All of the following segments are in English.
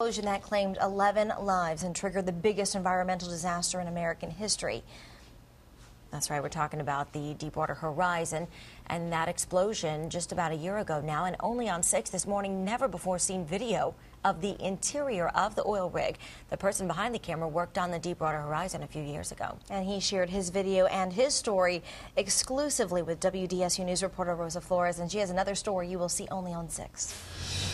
explosion that claimed 11 lives and triggered the biggest environmental disaster in American history. That's right, we're talking about the Deepwater Horizon and that explosion just about a year ago now, and only on 6 this morning, never before seen video of the interior of the oil rig. The person behind the camera worked on the Deepwater Horizon a few years ago. And he shared his video and his story exclusively with WDSU News reporter Rosa Flores, and she has another story you will see only on 6.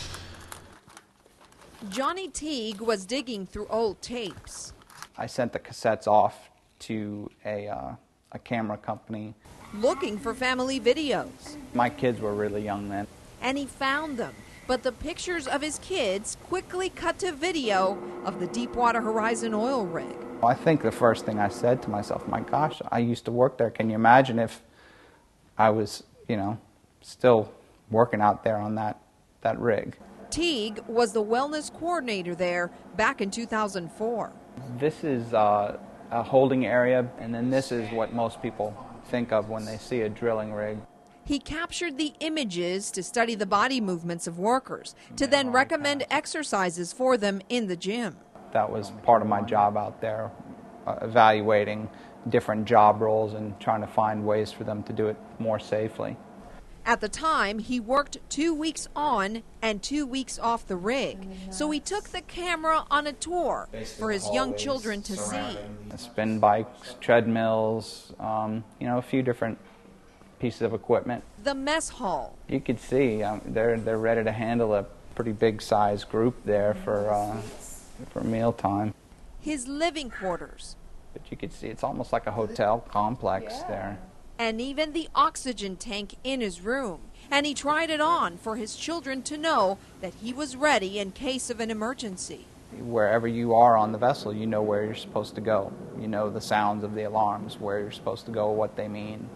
Johnny Teague was digging through old tapes. I sent the cassettes off to a uh, a camera company. Looking for family videos. My kids were really young then. And he found them. But the pictures of his kids quickly cut to video of the Deepwater Horizon oil rig. I think the first thing I said to myself, my gosh, I used to work there. Can you imagine if I was, you know, still working out there on that, that rig? Teague was the wellness coordinator there back in 2004. This is uh, a holding area, and then this is what most people think of when they see a drilling rig. He captured the images to study the body movements of workers, to then recommend exercises for them in the gym. That was part of my job out there, uh, evaluating different job roles and trying to find ways for them to do it more safely. At the time, he worked two weeks on and two weeks off the rig. So he took the camera on a tour for his young children to see. Spin bikes, treadmills, um, you know, a few different pieces of equipment. The mess hall. You could see um, they're, they're ready to handle a pretty big size group there for, uh, for mealtime. His living quarters. But you could see it's almost like a hotel complex yeah. there and even the oxygen tank in his room. And he tried it on for his children to know that he was ready in case of an emergency. Wherever you are on the vessel, you know where you're supposed to go. You know the sounds of the alarms, where you're supposed to go, what they mean.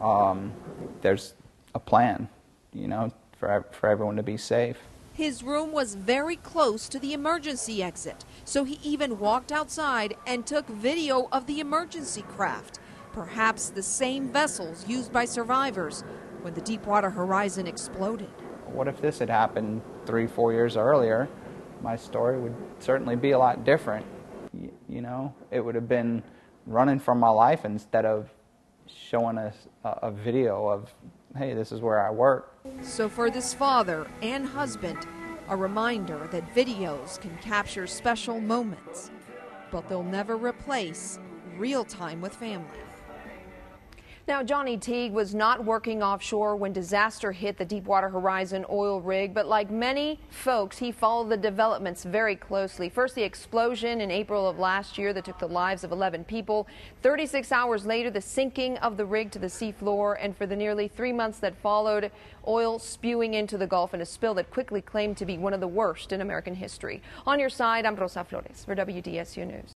Um, there's a plan, you know, for, for everyone to be safe. His room was very close to the emergency exit, so he even walked outside and took video of the emergency craft perhaps the same vessels used by survivors when the Deepwater Horizon exploded. What if this had happened three, four years earlier? My story would certainly be a lot different. You know, it would have been running from my life instead of showing us a, a video of, hey, this is where I work. So, for this father and husband, a reminder that videos can capture special moments, but they'll never replace real time with family. Now, Johnny Teague was not working offshore when disaster hit the Deepwater Horizon oil rig, but like many folks, he followed the developments very closely. First, the explosion in April of last year that took the lives of 11 people. 36 hours later, the sinking of the rig to the seafloor, and for the nearly three months that followed, oil spewing into the Gulf in a spill that quickly claimed to be one of the worst in American history. On your side, I'm Rosa Flores for WDSU News.